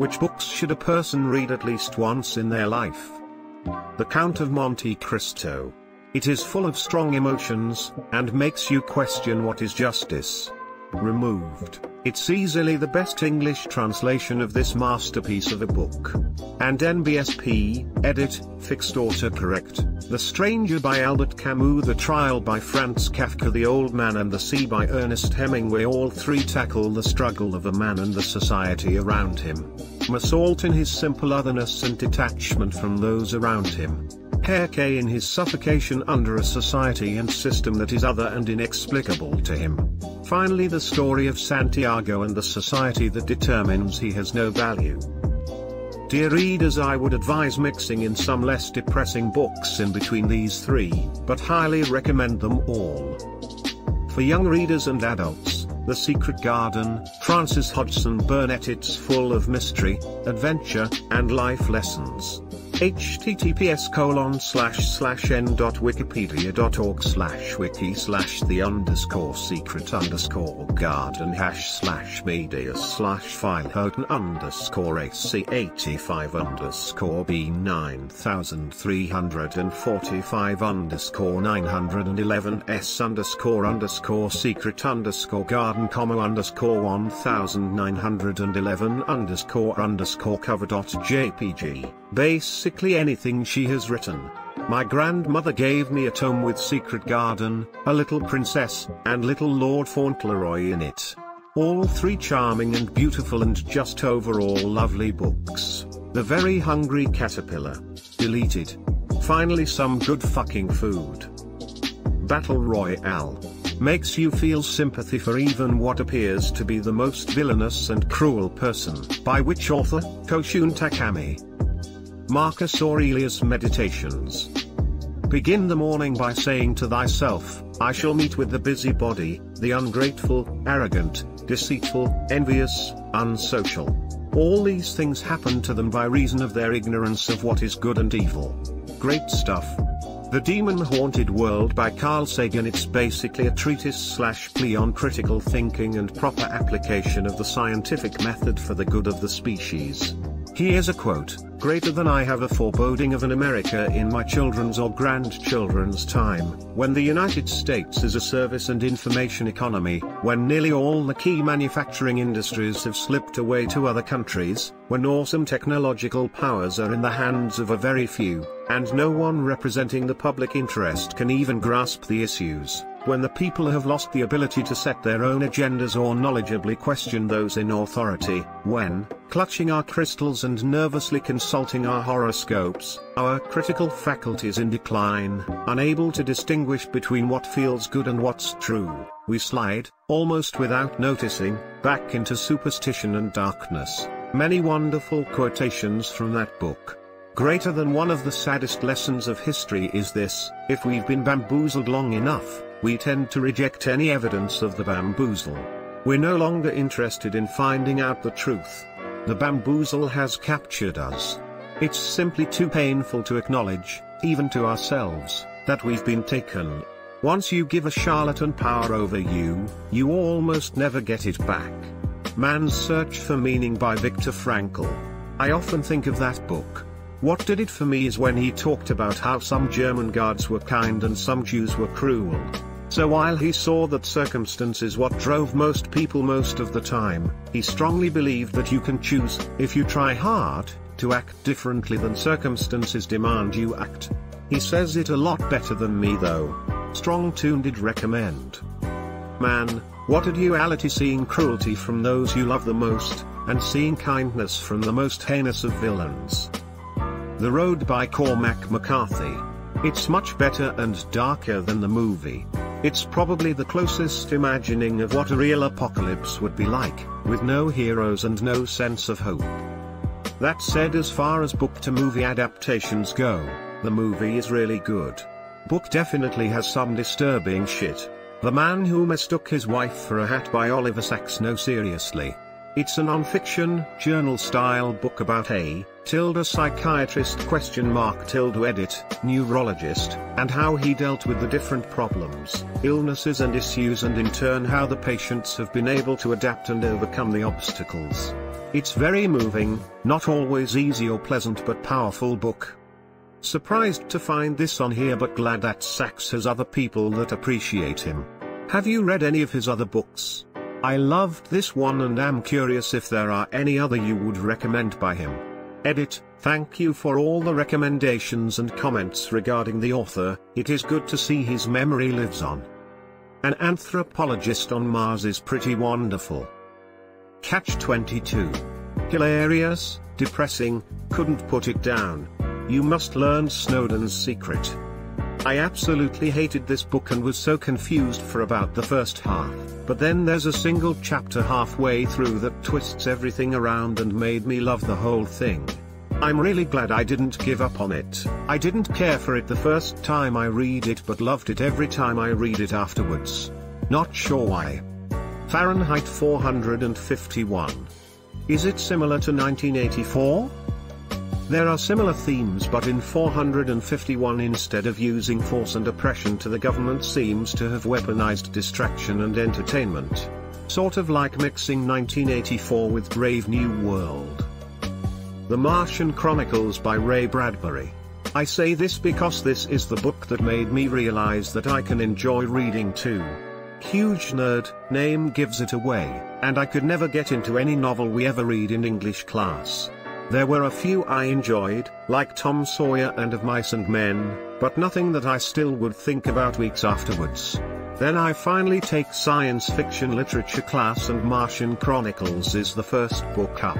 Which books should a person read at least once in their life? The Count of Monte Cristo. It is full of strong emotions, and makes you question what is justice. Removed. It's easily the best English translation of this masterpiece of a book. And NBSP, edit, fixed autocorrect. The Stranger by Albert Camus The Trial by Franz Kafka The Old Man and the Sea by Ernest Hemingway All three tackle the struggle of a man and the society around him. Meursault in his simple otherness and detachment from those around him. Hergé in his suffocation under a society and system that is other and inexplicable to him. Finally the story of Santiago and the society that determines he has no value. Dear readers I would advise mixing in some less depressing books in between these three, but highly recommend them all. For young readers and adults, The Secret Garden, Frances Hodgson Burnett It's full of mystery, adventure, and life lessons https colon slash slash n dot wikipedia.org slash wiki slash the underscore secret underscore garden hash slash media slash filehoten underscore ac85 underscore b9345 underscore 911 s underscore underscore secret underscore garden comma underscore 1911 underscore underscore cover dot jpg basically anything she has written. My grandmother gave me a tome with Secret Garden, A Little Princess, and Little Lord Fauntleroy in it. All three charming and beautiful and just overall lovely books. The Very Hungry Caterpillar. Deleted. Finally some good fucking food. Battle Royale. Makes you feel sympathy for even what appears to be the most villainous and cruel person. By which author? Koushun Takami. Marcus Aurelius Meditations. Begin the morning by saying to thyself, I shall meet with the busybody, the ungrateful, arrogant, deceitful, envious, unsocial. All these things happen to them by reason of their ignorance of what is good and evil. Great stuff. The Demon Haunted World by Carl Sagan It's basically a treatise slash plea on critical thinking and proper application of the scientific method for the good of the species. Here's a quote, greater than I have a foreboding of an America in my children's or grandchildren's time, when the United States is a service and information economy, when nearly all the key manufacturing industries have slipped away to other countries, when awesome technological powers are in the hands of a very few, and no one representing the public interest can even grasp the issues when the people have lost the ability to set their own agendas or knowledgeably question those in authority, when, clutching our crystals and nervously consulting our horoscopes, our critical faculties in decline, unable to distinguish between what feels good and what's true, we slide, almost without noticing, back into superstition and darkness. Many wonderful quotations from that book. Greater than one of the saddest lessons of history is this, if we've been bamboozled long enough, we tend to reject any evidence of the bamboozle. We're no longer interested in finding out the truth. The bamboozle has captured us. It's simply too painful to acknowledge, even to ourselves, that we've been taken. Once you give a charlatan power over you, you almost never get it back. Man's Search for Meaning by Viktor Frankl. I often think of that book. What did it for me is when he talked about how some German guards were kind and some Jews were cruel. So while he saw that circumstance is what drove most people most of the time, he strongly believed that you can choose, if you try hard, to act differently than circumstances demand you act. He says it a lot better than me though. Strong tune did recommend. Man, what a duality seeing cruelty from those you love the most, and seeing kindness from the most heinous of villains. The Road by Cormac McCarthy. It's much better and darker than the movie. It's probably the closest imagining of what a real apocalypse would be like, with no heroes and no sense of hope. That said as far as book to movie adaptations go, the movie is really good. Book definitely has some disturbing shit. The Man Who Mistook His Wife for a Hat by Oliver Sacks No seriously. It's a non-fiction, journal-style book about a, tilde psychiatrist question mark tilde edit, neurologist, and how he dealt with the different problems, illnesses and issues and in turn how the patients have been able to adapt and overcome the obstacles. It's very moving, not always easy or pleasant but powerful book. Surprised to find this on here but glad that Sacks has other people that appreciate him. Have you read any of his other books? I loved this one and am curious if there are any other you would recommend by him. Edit, thank you for all the recommendations and comments regarding the author, it is good to see his memory lives on. An anthropologist on Mars is pretty wonderful. Catch 22. Hilarious, depressing, couldn't put it down. You must learn Snowden's secret. I absolutely hated this book and was so confused for about the first half, but then there's a single chapter halfway through that twists everything around and made me love the whole thing. I'm really glad I didn't give up on it. I didn't care for it the first time I read it but loved it every time I read it afterwards. Not sure why. Fahrenheit 451. Is it similar to 1984? There are similar themes but in 451 instead of using force and oppression to the government seems to have weaponized distraction and entertainment. Sort of like mixing 1984 with Brave New World. The Martian Chronicles by Ray Bradbury. I say this because this is the book that made me realize that I can enjoy reading too. Huge nerd, name gives it away, and I could never get into any novel we ever read in English class. There were a few I enjoyed, like Tom Sawyer and Of Mice and Men, but nothing that I still would think about weeks afterwards. Then I finally take science fiction literature class and Martian Chronicles is the first book up.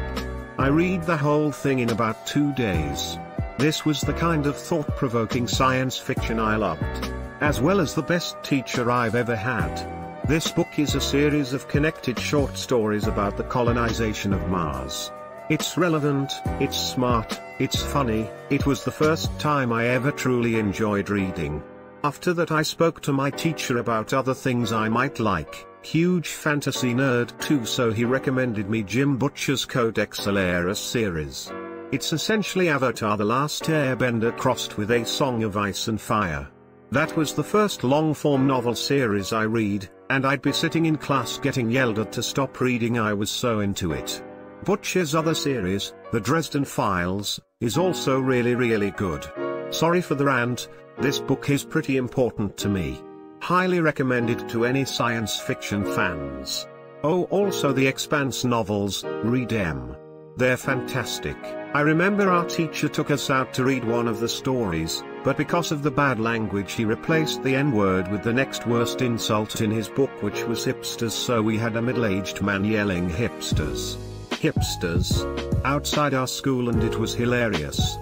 I read the whole thing in about two days. This was the kind of thought-provoking science fiction I loved. As well as the best teacher I've ever had. This book is a series of connected short stories about the colonization of Mars. It's relevant, it's smart, it's funny, it was the first time I ever truly enjoyed reading. After that I spoke to my teacher about other things I might like. Huge fantasy nerd too so he recommended me Jim Butcher's Codex Alera series. It's essentially Avatar The Last Airbender crossed with A Song of Ice and Fire. That was the first long-form novel series I read, and I'd be sitting in class getting yelled at to stop reading I was so into it. Butcher's other series, The Dresden Files, is also really really good. Sorry for the rant, this book is pretty important to me. Highly recommended to any science fiction fans. Oh also the Expanse novels, read them. They're fantastic. I remember our teacher took us out to read one of the stories, but because of the bad language he replaced the N-word with the next worst insult in his book which was hipsters so we had a middle-aged man yelling hipsters. Hipsters. Outside our school and it was hilarious.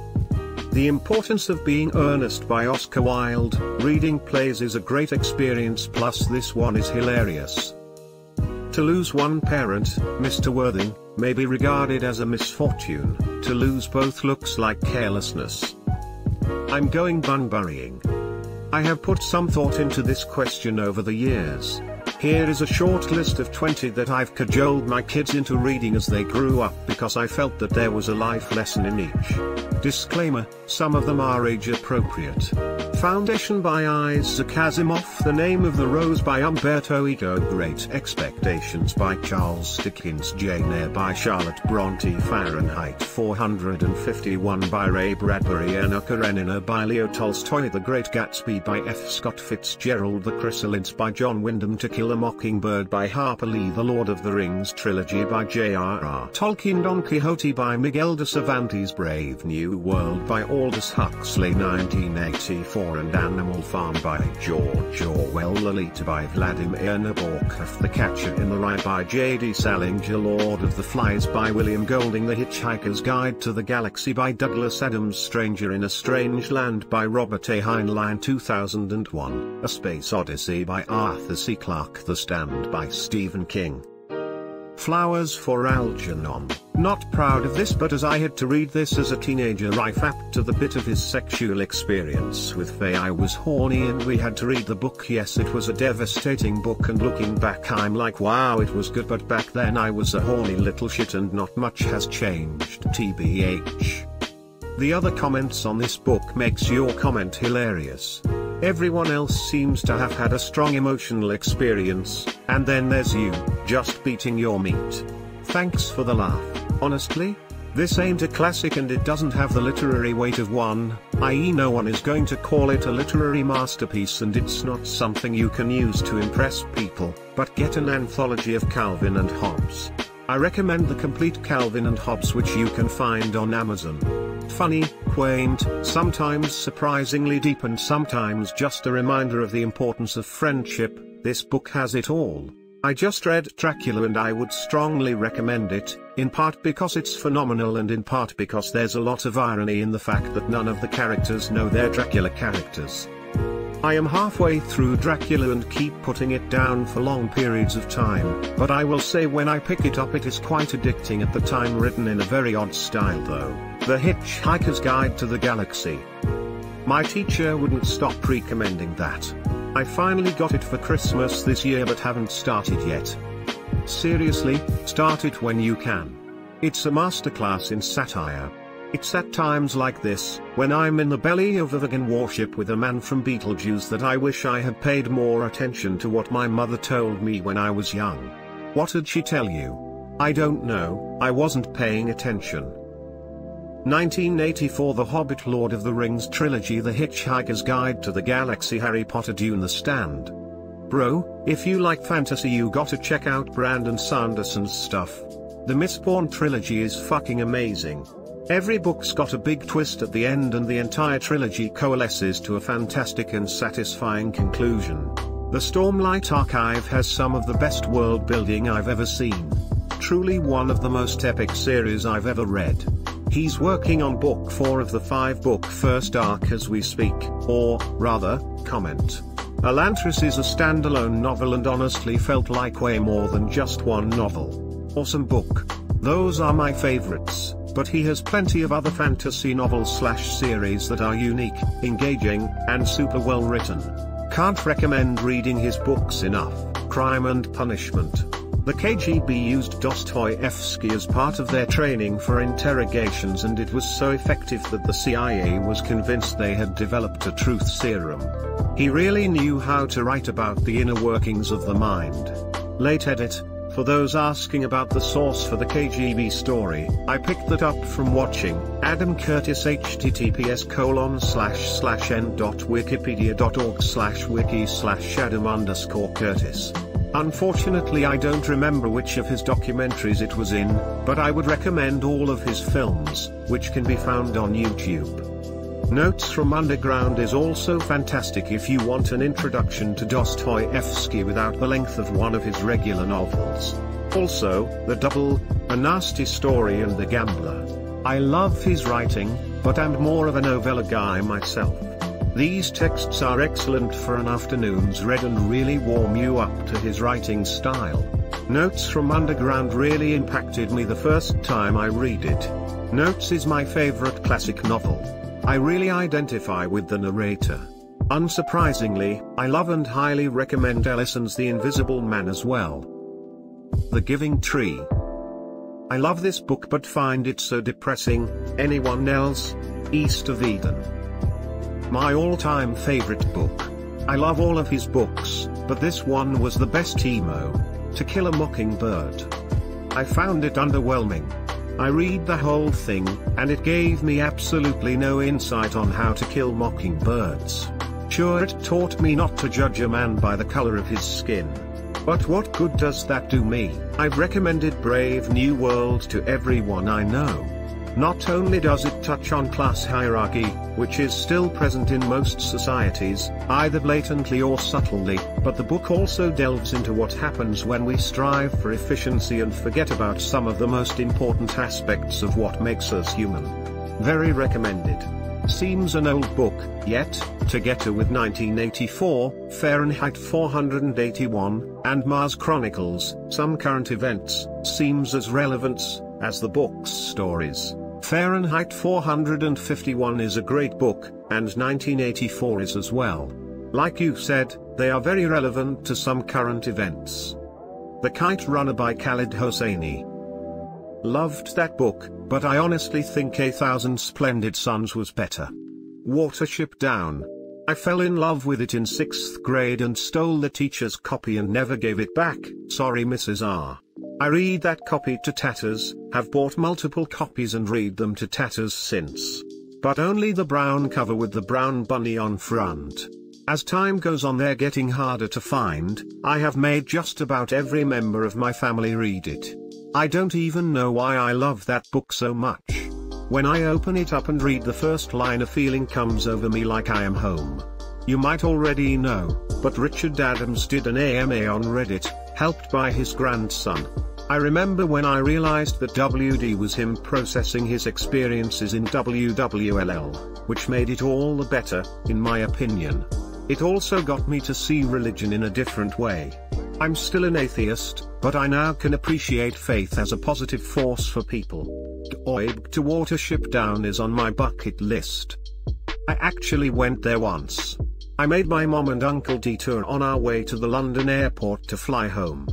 The Importance of Being Earnest by Oscar Wilde, reading plays is a great experience plus this one is hilarious. To lose one parent, Mr. Worthing, may be regarded as a misfortune, to lose both looks like carelessness. I'm going bunburying. I have put some thought into this question over the years. Here is a short list of 20 that I've cajoled my kids into reading as they grew up because I felt that there was a life lesson in each. Disclaimer, some of them are age appropriate. Foundation by Isaac Asimov The Name of the Rose by Umberto Eco Great Expectations by Charles Dickens Jane Eyre by Charlotte Bronte Fahrenheit 451 by Ray Bradbury Anna Karenina by Leo Tolstoy The Great Gatsby by F. Scott Fitzgerald The Chrysalids by John Wyndham To Kill a Mockingbird by Harper Lee The Lord of the Rings Trilogy by J.R.R. Tolkien Don Quixote by Miguel de Cervantes Brave New World by Aldous Huxley 1984 and Animal Farm by George Orwell Lolita by Vladimir Nabokov The Catcher in the Rye by J.D. Salinger Lord of the Flies by William Golding The Hitchhiker's Guide to the Galaxy by Douglas Adams Stranger in a Strange Land by Robert A. Heinlein 2001 A Space Odyssey by Arthur C. Clarke The Stand by Stephen King Flowers for Algernon. Not proud of this but as I had to read this as a teenager rife apt to the bit of his sexual experience with Faye I was horny and we had to read the book yes it was a devastating book and looking back I'm like wow it was good but back then I was a horny little shit and not much has changed tbh. The other comments on this book makes your comment hilarious. Everyone else seems to have had a strong emotional experience, and then there's you, just beating your meat. Thanks for the laugh. Honestly? This ain't a classic and it doesn't have the literary weight of one, i.e. no one is going to call it a literary masterpiece and it's not something you can use to impress people, but get an anthology of Calvin and Hobbes. I recommend the complete Calvin and Hobbes which you can find on Amazon. Funny, quaint, sometimes surprisingly deep and sometimes just a reminder of the importance of friendship, this book has it all. I just read Dracula and I would strongly recommend it, in part because it's phenomenal and in part because there's a lot of irony in the fact that none of the characters know they're Dracula characters. I am halfway through Dracula and keep putting it down for long periods of time, but I will say when I pick it up it is quite addicting at the time written in a very odd style though. The Hitchhiker's Guide to the Galaxy. My teacher wouldn't stop recommending that. I finally got it for Christmas this year but haven't started yet. Seriously, start it when you can. It's a masterclass in satire. It's at times like this, when I'm in the belly of a Vogon warship with a man from Betelgeuse that I wish I had paid more attention to what my mother told me when I was young. What did she tell you? I don't know, I wasn't paying attention. 1984 The Hobbit Lord of the Rings Trilogy The Hitchhiker's Guide to the Galaxy Harry Potter Dune The Stand. Bro, if you like fantasy you gotta check out Brandon Sanderson's stuff. The Mistborn trilogy is fucking amazing. Every book's got a big twist at the end and the entire trilogy coalesces to a fantastic and satisfying conclusion. The Stormlight Archive has some of the best world building I've ever seen. Truly one of the most epic series I've ever read. He's working on book 4 of the 5 book first arc as we speak, or, rather, comment. Elantris is a standalone novel and honestly felt like way more than just one novel. Awesome book. Those are my favorites, but he has plenty of other fantasy novels slash series that are unique, engaging, and super well written. Can't recommend reading his books enough. Crime and Punishment. The KGB used Dostoevsky as part of their training for interrogations and it was so effective that the CIA was convinced they had developed a truth serum. He really knew how to write about the inner workings of the mind. Late edit, for those asking about the source for the KGB story, I picked that up from watching Adam Curtis https colon slash slash n dot wikipedia dot org slash wiki slash adam underscore Curtis. Unfortunately I don't remember which of his documentaries it was in, but I would recommend all of his films, which can be found on YouTube. Notes from Underground is also fantastic if you want an introduction to Dostoevsky without the length of one of his regular novels. Also, The Double, A Nasty Story and The Gambler. I love his writing, but I'm more of a novella guy myself. These texts are excellent for an afternoon's read and really warm you up to his writing style. Notes from Underground really impacted me the first time I read it. Notes is my favorite classic novel. I really identify with the narrator. Unsurprisingly, I love and highly recommend Ellison's The Invisible Man as well. The Giving Tree. I love this book but find it so depressing. Anyone else? East of Eden. My all-time favorite book. I love all of his books, but this one was the best emo. To Kill a Mockingbird. I found it underwhelming. I read the whole thing, and it gave me absolutely no insight on how to kill mockingbirds. Sure it taught me not to judge a man by the color of his skin. But what good does that do me? I've recommended Brave New World to everyone I know. Not only does it touch on class hierarchy, which is still present in most societies, either blatantly or subtly, but the book also delves into what happens when we strive for efficiency and forget about some of the most important aspects of what makes us human. Very recommended. Seems an old book, yet, together with 1984, Fahrenheit 481, and Mars Chronicles, some current events, seems as relevant as the book's stories. Fahrenheit 451 is a great book, and 1984 is as well. Like you said, they are very relevant to some current events. The Kite Runner by Khaled Hosseini. Loved that book, but I honestly think A Thousand Splendid Suns was better. Watership Down. I fell in love with it in 6th grade and stole the teacher's copy and never gave it back, sorry Mrs. R. I read that copy to tatters, have bought multiple copies and read them to tatters since. But only the brown cover with the brown bunny on front. As time goes on they're getting harder to find, I have made just about every member of my family read it. I don't even know why I love that book so much. When I open it up and read the first line a feeling comes over me like I am home. You might already know, but Richard Adams did an AMA on Reddit, helped by his grandson. I remember when I realized that WD was him processing his experiences in WWLL, which made it all the better, in my opinion. It also got me to see religion in a different way. I'm still an atheist, but I now can appreciate faith as a positive force for people. Doib to Watership Down is on my bucket list. I actually went there once. I made my mom and uncle detour on our way to the London airport to fly home.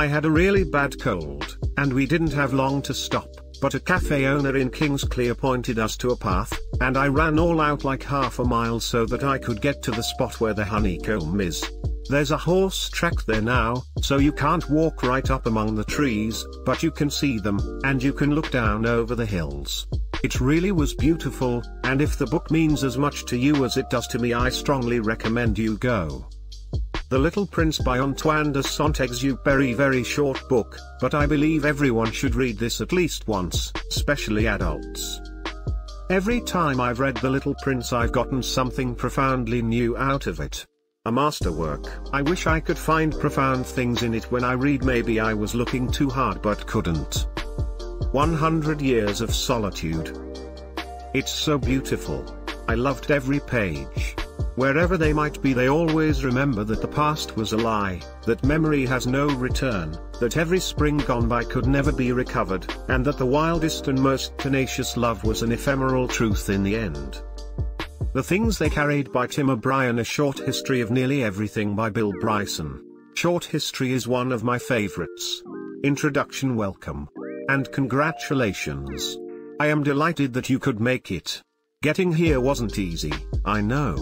I had a really bad cold, and we didn't have long to stop, but a cafe owner in Kingsclere pointed us to a path, and I ran all out like half a mile so that I could get to the spot where the honeycomb is. There's a horse track there now, so you can't walk right up among the trees, but you can see them, and you can look down over the hills. It really was beautiful, and if the book means as much to you as it does to me I strongly recommend you go. The Little Prince by Antoine de Saint-Exupéry very short book, but I believe everyone should read this at least once, especially adults. Every time I've read The Little Prince I've gotten something profoundly new out of it. A masterwork. I wish I could find profound things in it when I read maybe I was looking too hard but couldn't. 100 Years of Solitude. It's so beautiful. I loved every page. Wherever they might be they always remember that the past was a lie, that memory has no return, that every spring gone by could never be recovered, and that the wildest and most tenacious love was an ephemeral truth in the end. The Things They Carried by Tim O'Brien A Short History of Nearly Everything by Bill Bryson. Short history is one of my favorites. Introduction Welcome. And congratulations. I am delighted that you could make it. Getting here wasn't easy, I know.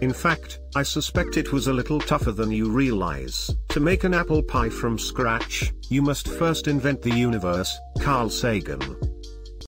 In fact, I suspect it was a little tougher than you realize. To make an apple pie from scratch, you must first invent the universe, Carl Sagan.